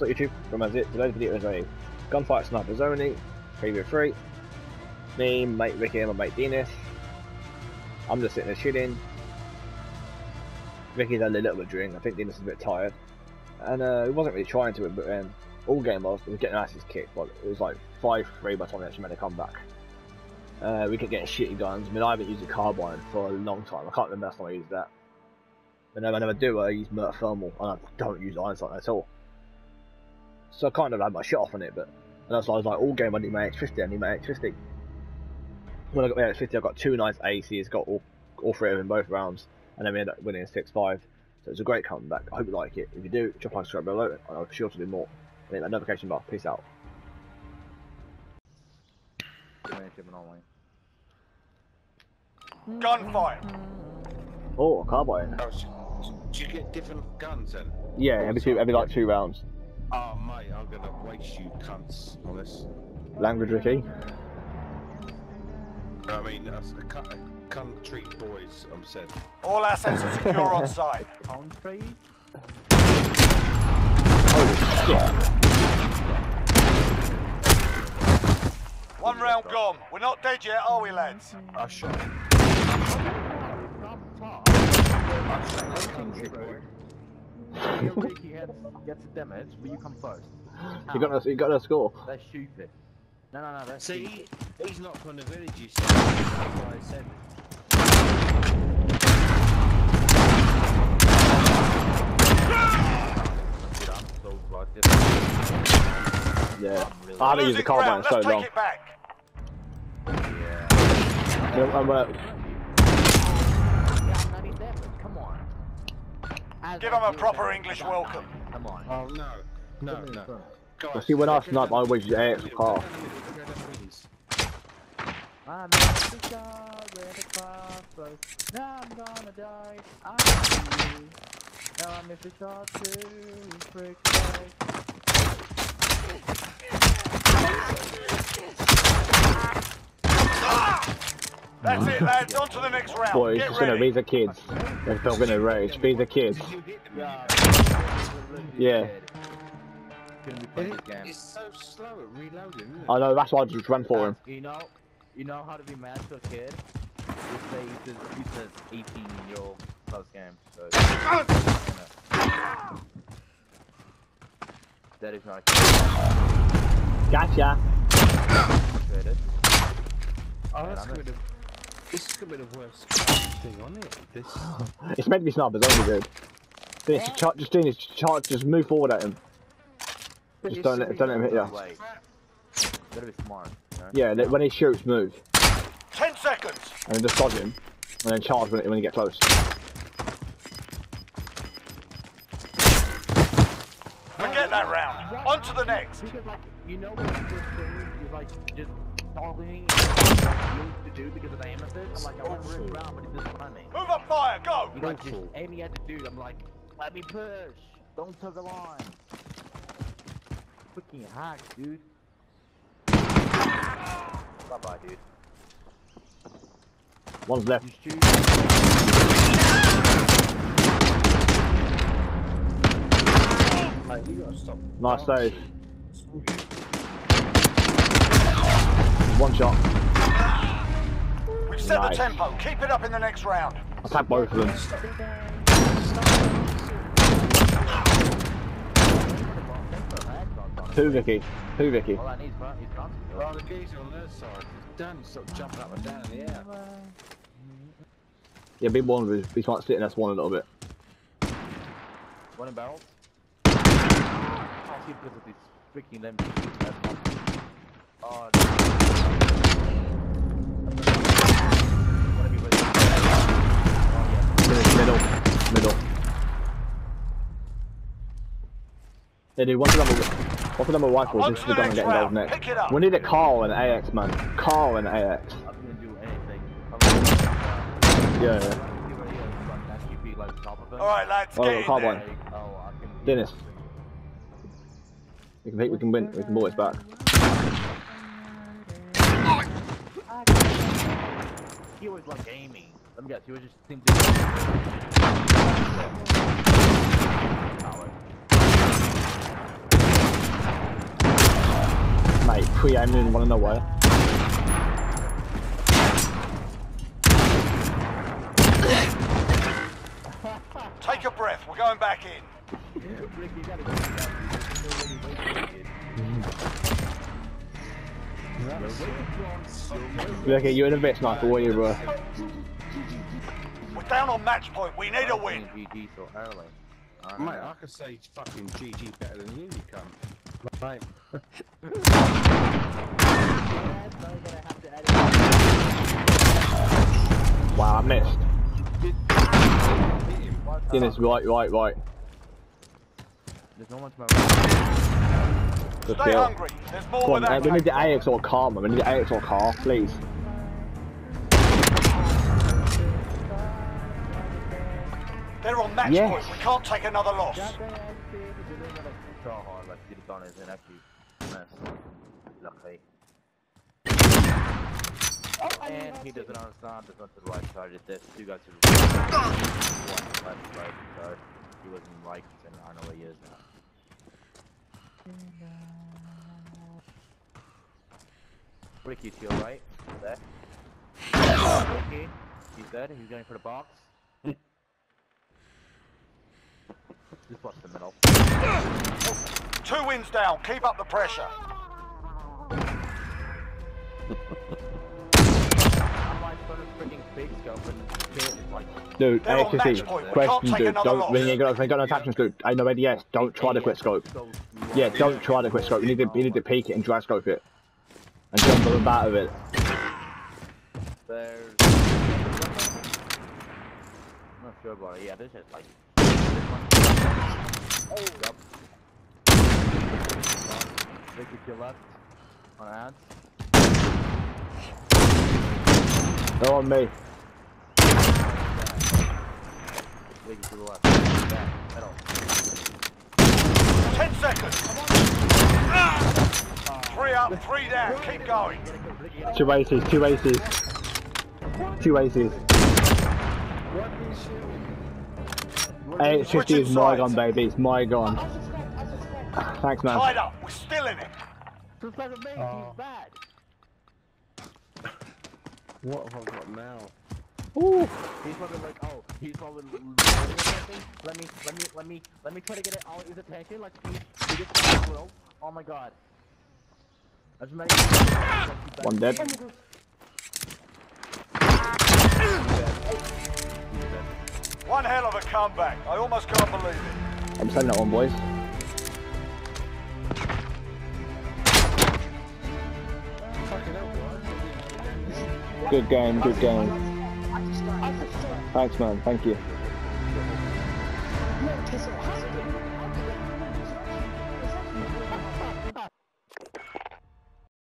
What's YouTube? From as it, today's video is a gunfight snipers only, preview 3. Me, mate Ricky and my mate Denis. I'm just sitting there chilling. Ricky's had a little bit of drink, I think Denis is a bit tired. And uh, he wasn't really trying to but um, all game was, he was getting asses kicked, but it was like 5-3 by the time we actually made a comeback. Uh, we kept getting shitty guns. I mean, I haven't used a carbine for a long time. I can't remember last time I used that. But no, I never do. I use Merc Thermal, and I don't use iron sight at all. So I kind of had my shit off on it, but and that's why I was like, all game I need my AX50, I need my AX50. When I got my AX50, I got two nice ACs, got all, all three of them in both rounds, and then we ended up winning 6-5. So it's a great comeback. I hope you like it. If you do, drop a like, subscribe below, and I'll be sure to do more. And hit that notification bar. Peace out. Gunfire! Oh, a carbine. Oh, so- do you get different guns then? Yeah, every two, every like two rounds. Oh, mate, I'm gonna waste you cunts on this. Language, Ricky. I mean, that's a cu- country boys, I'm said. All assets are secure on site. Holy shit. One round gone. We're not dead yet, are we, lads? I shot. Your Ricky gets, gets damage, but you come first. You got a, you got a score. That's stupid. No, no, no, that's See, stupid. he's not from the village, you said. That's said. Dude, I'm so fucked. This- Yeah. I'm really- I haven't used a carbine in so long. take it back. Yeah. Yeah, I'm, uh, Yeah, I'm not even damage. Come on. As Give I him a proper English welcome. nine. Come on. Oh, no. No, no. Guys, Well, see, when I go snipe, down- I always use AX car. Go down the middle, go down the middle. I'm at the shot where the crossbow. Now I'm gonna die. I'm you. Now I miss the shot to break away. That's it, lads. On to the next round. Boys, Get just gonna ready. these are kids. They're still gonna rage. These are kids. Did you hit them? Yeah. Gonna be playing this game. It's so slow at reloading. I know, that's why I just ran for him. You know, you know how to be mad to a kid? You say he's a, he's a 18 year old plus game. So, that is not a. Gotcha. Oh, that's I'm gonna be the, this is gonna be the worst thing on it. This. It's meant to be snipers only, dude. Finish, char- just doing this, charge, just move forward at him. Just don't let, don't let him hit you. Wait, gotta be smart. You know? Yeah, let- when he shoots, move. Ten seconds. And then just dodge him. And then charge when, when you get close. Forget that round. On to the next. You know what this thing is like just talking and you to do because of the aim method? I'm like, I want to run around, but it doesn't run me. Move up fire. Go. You like just aiming at the dude, I'm like, let me push. Don't tug the line. Freaking hack, dude. Bye bye, dude. One's left. Just shoot. Like, you gotta stop. Nice oh, save. One shot. We've set Nice. the tempo. Keep it up in the next round. Attack both of them. Who, Vicky? Who, Vicky? All I need is front, is front. Oh, the geezer on their side. Dan, stop jumping up and down in the air. Yeah, big one. We might sit in S1 a little bit. One in barrel. I see because of these freaking limbs. Oh, Wanna be ready. Oh, Finish middle. Middle. Yeah, dude, one of them are, one of them are rifles. On This is to the the gun next getting gold next. Pick it up. We need a Carl and AX, man. Carl and AX. I'm gonna do anything. Gonna Yeah, yeah. see where he is, but that should be like top of it. All right, lads. Oh, Get in there. Oh, can. Dennis. We can, we can win. We can ball this back. He was like aiming. Let me guess. He was just thinking. Pre-aiming and wanna know why. Take a breath. We're going back in. Rick, you gotta go back. You're still really waiting for you. Okay, you're in a bit sniper, what are you, bro? We're down on match point. We need a win. GG so early. Mate, I could say fucking GG better than you, you cunt. Mate, Wow, I missed. Dennis, right, right, right. There's no one to my right. Good Stay kill. hungry. There's more Come on, that uh, we need the AX or car, man. We need the AX or car, please. They're on match Yes. point. We can't take another loss. Try hard, like the gun is in actually mess. Lucky. And he doesn't understand there's not the right side. There's two guys to the right. One left side, so he wasn't right, and I know where he is now. Ricky to your right, there. Ricky, he's dead, he's going for the box. Just watch the middle. Two wins down. Keep up the pressure. I'm like sort of freaking big scope and kid is like Dude, They're on AXC, match point. We can't question, dude. Don't, loss. when you got, when you got no attachment scope, I know ADS, don't try the quick scope. Yeah, don't try the quick scope. You need to, you need to peek it and dry scope it. And jump on the bat of it. There's. I'm not sure about it. Yeah, there's just like. This one. Oh. Yep. Take it to your left. On ads. They're on me. Take it to the left. Back. Middle. Ten seconds. Three up, three down. Keep going. Two aces, two aces. Two aces. AX50 is my sides. gun, baby. It's my gun. Thanks, man. Tied up. We're still in it. Just like a mate, he's oh. bad. what have I got now? Ooh. He's probably like, oh, he's probably let me, let me, let me, let me try to get it oh, all his attention, like he, he gets the. Oh my god. I just One dead. One hell of a comeback. I almost can't believe it. I'm sending that one, boys. Good game, good game. Thanks, man. Thank you.